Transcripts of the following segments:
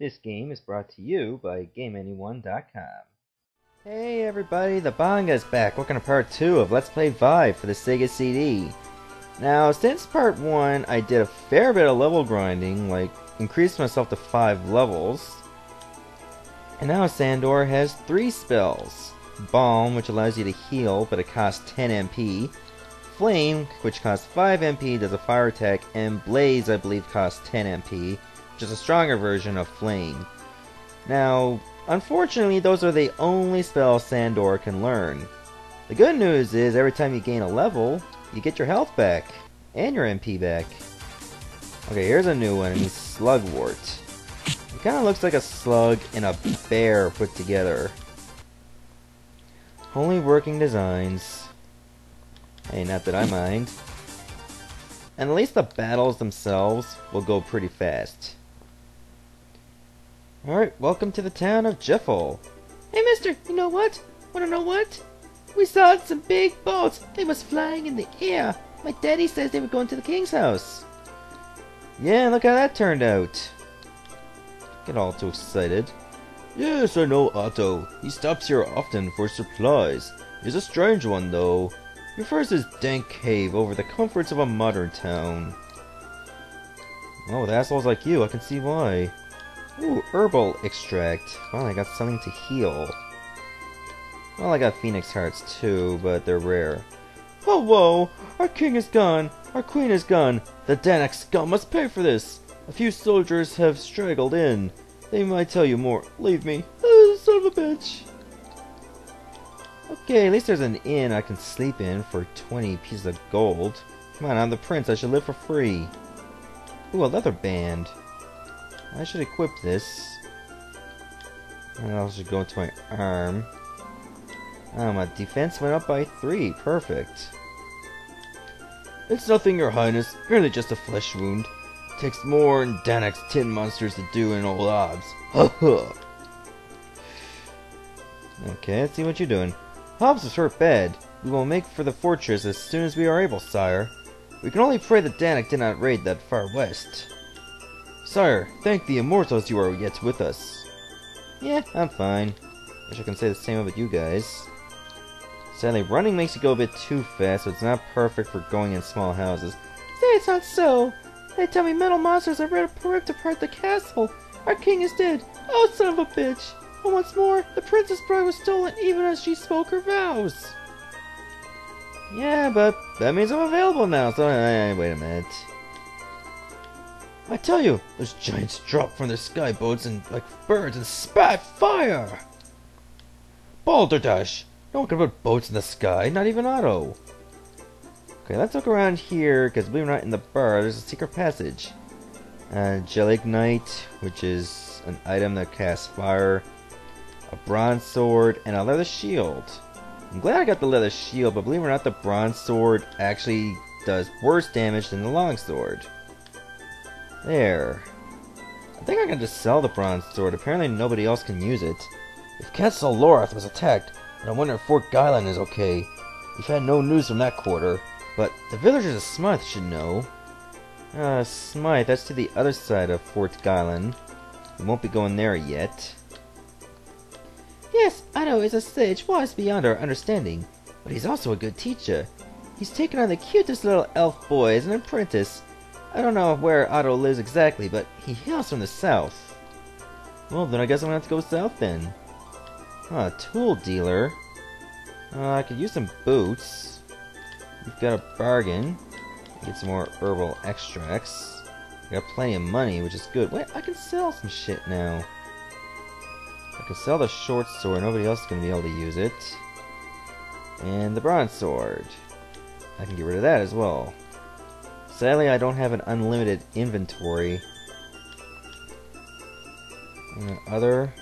This game is brought to you by GameAnyone.com. Hey everybody, the Bangaa's back, working on part 2 of Let's Play Vay for the Sega CD. Now, since part 1, I did a fair bit of level grinding, like increased myself to 5 levels. And now Sandor has 3 spells. Balm, which allows you to heal, but it costs 10 MP. Flame, which costs 5 MP, does a fire attack, and Blaze, I believe, costs 10 MP, which is a stronger version of Flame. Now, unfortunately, those are the only spells Sandor can learn. The good news is, every time you gain a level, you get your health back, and your MP back. Okay, here's a new one, and Slugwort. It kind of looks like a slug and a bear put together. Only working designs. Hey, not that I mind. And at least the battles themselves will go pretty fast. Alright, welcome to the town of Jiffle. Hey, mister, you know what? Wanna know what? We saw some big boats. They was flying in the air. My daddy says they were going to the king's house. Yeah, look how that turned out. Get all too excited. Yes, I know Otto. He stops here often for supplies. He's a strange one, though. He prefers his dank cave over the comforts of a modern town. Oh, with assholes like you, I can see why. Ooh, herbal extract. Well, I got something to heal. Well, I got phoenix hearts too, but they're rare. Oh, whoa! Our king is gone! Our queen is gone! The Danak scum must pay for this! A few soldiers have straggled in. They might tell you more. Leave me. Oh, son of a bitch! Okay, at least there's an inn I can sleep in for 20 pieces of gold. Come on, I'm the prince. I should live for free. Ooh, a leather band. I should equip this. And I should go into my arm. Oh, my defense went up by three. Perfect. It's nothing, your highness. Merely just a flesh wound. Takes more than Danak's tin monsters to do in old odds. okay, let's see what you're doing. Hobbs is hurt bad. We will make for the fortress as soon as we are able, sire. We can only pray that Danak did not raid that far west. Sire, thank the immortals you are yet with us. Yeah, I'm fine. Wish I can say the same about you guys. Sadly, running makes you go a bit too fast, so it's not perfect for going in small houses. Say it's not so! They tell me metal monsters are ready to rip apart the castle! Our king is dead! Oh, son of a bitch! And once more, the princess bride was stolen even as she spoke her vows! Yeah, but that means I'm available now, so wait a minute. I tell you, those giants drop from their sky boats and like birds and spat fire! Balderdash! No one can put boats in the sky, not even Otto. Okay, let's look around here, because believe it or not, in the bar, there's a secret passage. Uh, Gelignite, which is an item that casts fire, a bronze sword, and a leather shield. I'm glad I got the leather shield, but believe it or not, the bronze sword actually does worse damage than the long sword. There. I think I can just sell the bronze sword. Apparently nobody else can use it. If Castle Lorath was attacked, and I wonder if Fort Gilan is okay. We've had no news from that quarter, but the villagers of Smythe should know. Uh, Smythe, that's to the other side of Fort Gilan. We won't be going there yet. Yes, Otto is a sage wise beyond our understanding, but he's also a good teacher. He's taken on the cutest little elf boy as an apprentice. I don't know where Otto lives exactly, but he hails from the south. Well, then I guess I'm gonna have to go south then. Ah, tool dealer. Uh, I could use some boots. We've got a bargain. Get some more herbal extracts. I got plenty of money, which is good. Wait, I can sell some shit now. I can sell the short sword. Nobody else is going to be able to use it. And the bronze sword. I can get rid of that as well. Sadly, I don't have an unlimited inventory. And other.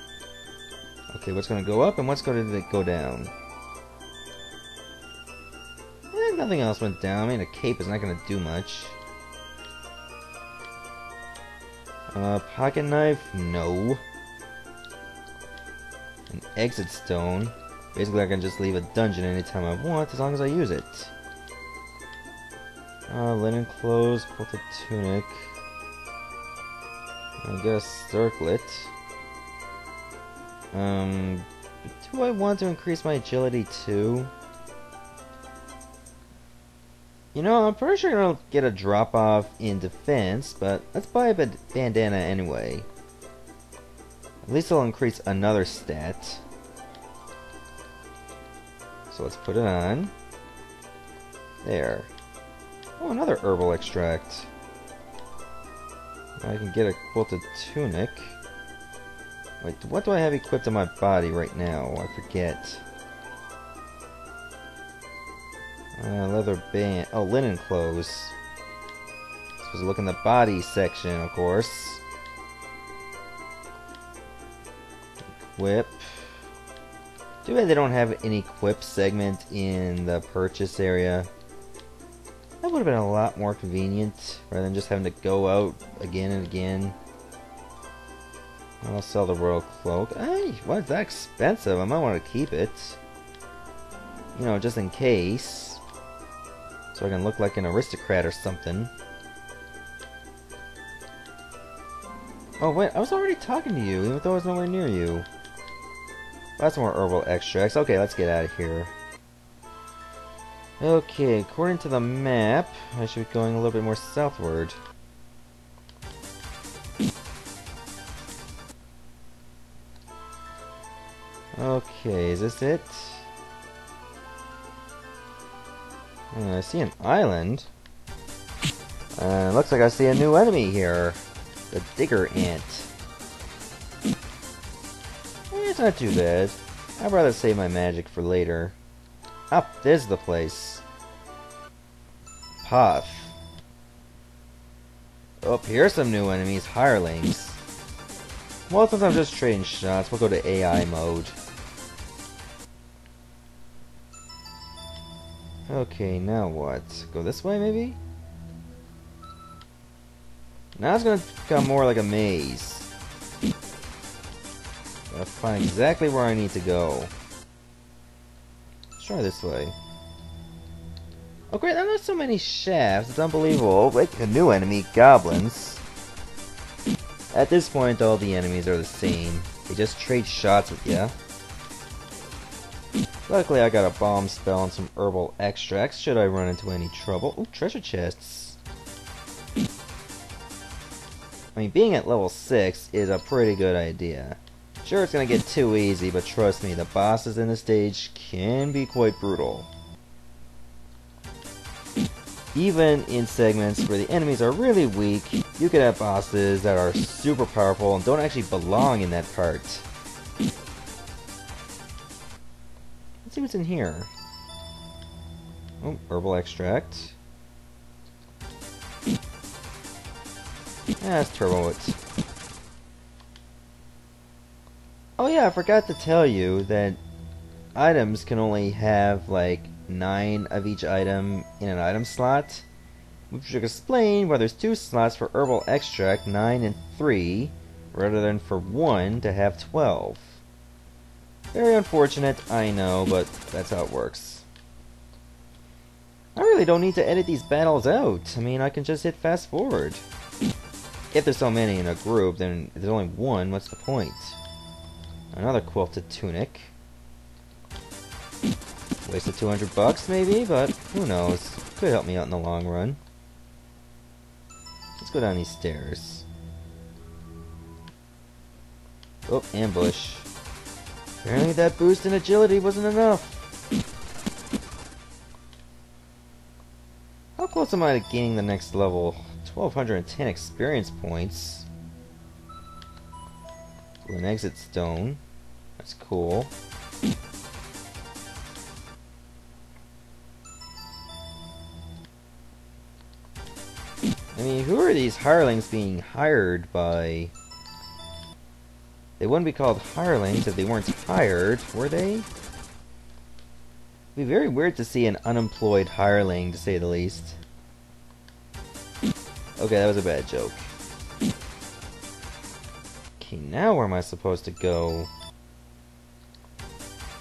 Okay, what's going to go up and what's going to go down? Eh, nothing else went down. I mean, a cape is not going to do much. Uh, pocket knife? No. An exit stone. Basically, I can just leave a dungeon anytime I want, as long as I use it. Uh, linen clothes, quilted tunic. I guess circlet. Um, do I want to increase my agility too? You know, I'm pretty sure I'll get a drop off in defense, but let's buy a bandana anyway. At least I'll increase another stat. So let's put it on. There. Oh, another herbal extract. I can get a quilted tunic. Wait, what do I have equipped on my body right now? I forget. Uh, leather band. Oh, linen clothes. Supposed to look in the body section, of course. Equip. Too bad they don't have an equip segment in the purchase area. That would have been a lot more convenient, rather than just having to go out again and again. I'll sell the royal cloak. Hey, why is that expensive? I might want to keep it. You know, just in case. So I can look like an aristocrat or something. Oh wait, I was already talking to you, even though I was nowhere near you. That's more herbal extracts. Okay, let's get out of here. Okay, according to the map, I should be going a little bit more southward. Okay, is this it? Uh, I see an island. Uh, looks like I see a new enemy here. The Digger Ant. Eh, it's not too bad. I'd rather save my magic for later. Up, there's the place. Pauth. Oh, here's some new enemies, hirelings. Well, since I'm just trading shots, we'll go to AI mode. Okay, now what? Go this way, maybe? Now it's gonna become more like a maze. Gotta find exactly where I need to go. Try this way. Oh great, there's not so many shafts, it's unbelievable. Like a new enemy, goblins. At this point, all the enemies are the same. They just trade shots with you. Luckily, I got a Balm spell and some herbal extracts should I run into any trouble. Ooh, treasure chests. I mean, being at level 6 is a pretty good idea. Sure, it's gonna get too easy, but trust me, the bosses in the stage can be quite brutal. Even in segments where the enemies are really weak, you can have bosses that are super powerful and don't actually belong in that part. Let's see what's in here. Oh, herbal extract. Yeah, it's turbo Oh yeah, I forgot to tell you that items can only have like 9 of each item in an item slot, which should explain why there's 2 slots for herbal extract, 9 and 3, rather than for 1 to have 12. Very unfortunate, I know, but that's how it works. I really don't need to edit these battles out. I mean, I can just hit fast forward. If there's so many in a group, then there's only one, what's the point? Another quilted tunic. Wasted 200 bucks, maybe, but who knows. Could help me out in the long run. Let's go down these stairs. Oh, ambush. Apparently that boost in agility wasn't enough. How close am I to gaining the next level? 1210 experience points. An exit stone. That's cool. I mean, who are these hirelings being hired by? They wouldn't be called hirelings if they weren't hired, were they? It'd be very weird to see an unemployed hireling, to say the least. Okay, that was a bad joke. Okay, now where am I supposed to go?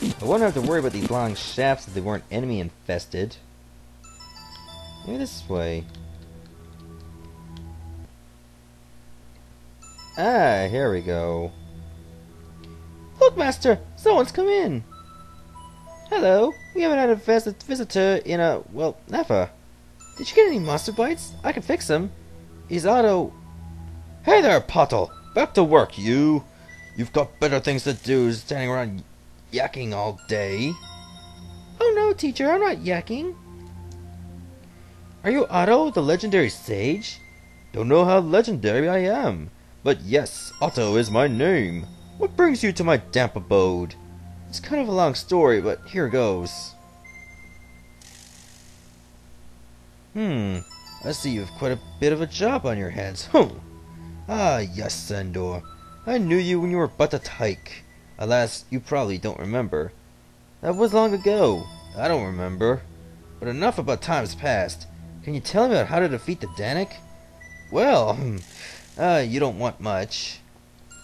I wouldn't have to worry about these long shafts if they weren't enemy infested. Maybe this way. Ah, here we go. Look, Master! Someone's come in! Hello, we haven't had a vis- visitor in a, well, never. Did you get any monster bites? I can fix them. Is Otto... Hey there, Pottle! Back to work, you! You've got better things to do than standing around yakking all day. Oh no, teacher, I'm not yakking. Are you Otto, the legendary sage? Don't know how legendary I am, but yes, Otto is my name. What brings you to my damp abode? It's kind of a long story, but here goes. Hmm, I see you've quite a bit of a job on your hands. Huh. Ah, yes, Sandor. I knew you when you were but a tyke. Alas, you probably don't remember. That was long ago. I don't remember. But enough about times past. Can you tell me about how to defeat the Danik? Well, uh, you don't want much.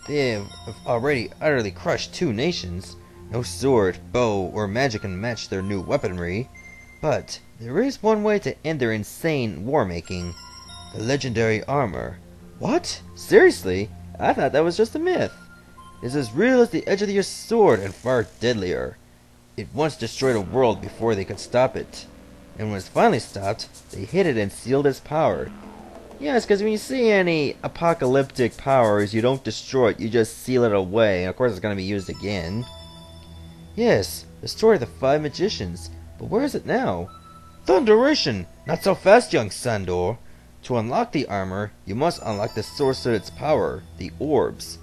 They have already utterly crushed two nations. No sword, bow, or magic can match their new weaponry. But there is one way to end their insane war making. The legendary armor. What? Seriously? I thought that was just a myth. It's as real as the edge of your sword and far deadlier. It once destroyed a world before they could stop it. And when it's finally stopped, they hid it and sealed its power. Yes, because when you see any apocalyptic powers, you don't destroy it, you just seal it away. And of course, it's going to be used again. Yes, the story of the five magicians. But where is it now? Thunderation! Not so fast, young Sandor! To unlock the armor, you must unlock the source of its power, the orbs.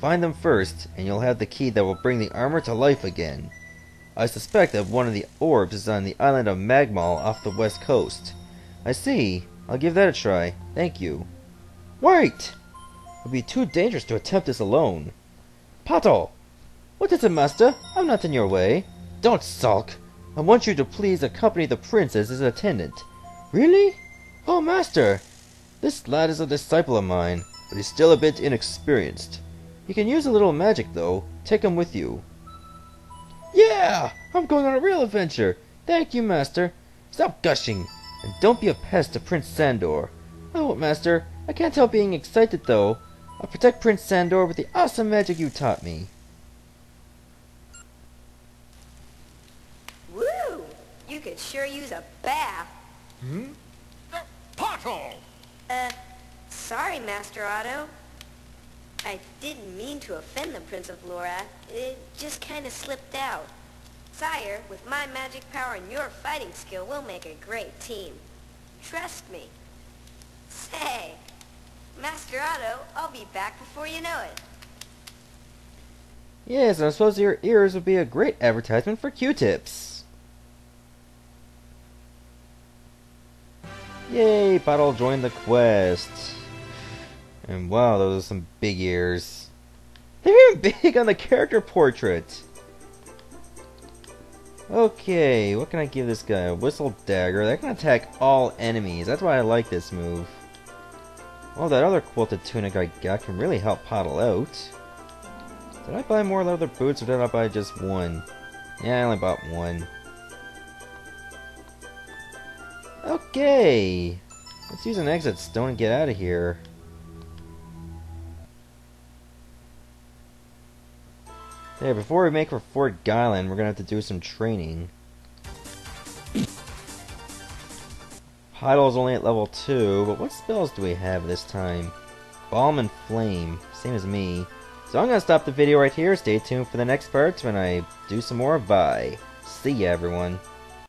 Find them first, and you'll have the key that will bring the armor to life again. I suspect that one of the orbs is on the island of Magmal off the west coast. I see. I'll give that a try. Thank you. Wait! It would be too dangerous to attempt this alone. Pottle! What is it, master? I'm not in your way. Don't sulk. I want you to please accompany the prince as his attendant. Really? Oh, master! This lad is a disciple of mine, but he's still a bit inexperienced. He can use a little magic, though. Take him with you. Yeah! I'm going on a real adventure! Thank you, master. Stop gushing, and don't be a pest to Prince Sandor. I won't, master. I can't help being excited, though. I'll protect Prince Sandor with the awesome magic you taught me. Woo! You could sure use a bath. Hmm? Uh! Uh, sorry, Master Otto. I didn't mean to offend the Prince of Lorath. It just kind of slipped out. Sire, with my magic power and your fighting skill, we'll make a great team. Trust me. Say, Master Otto, I'll be back before you know it. Yes, and I suppose your ears would be a great advertisement for Q-tips. Yay, Pottle joined the quest. And wow, those are some big ears. They're even big on the character portrait. Okay, what can I give this guy? A whistle dagger. That can attack all enemies. That's why I like this move. Well, that other quilted tunic I got can really help Pottle out. Did I buy more leather boots or did I buy just one? Yeah, I only bought one. Okay. Let's use an exit stone and get out of here. Yeah, before we make for Fort Gilan, we're gonna have to do some training. Pottle's only at level 2, but what spells do we have this time? Balm and Flame, same as me. So I'm gonna stop the video right here. Stay tuned for the next parts when I do some more Vay. See ya, everyone.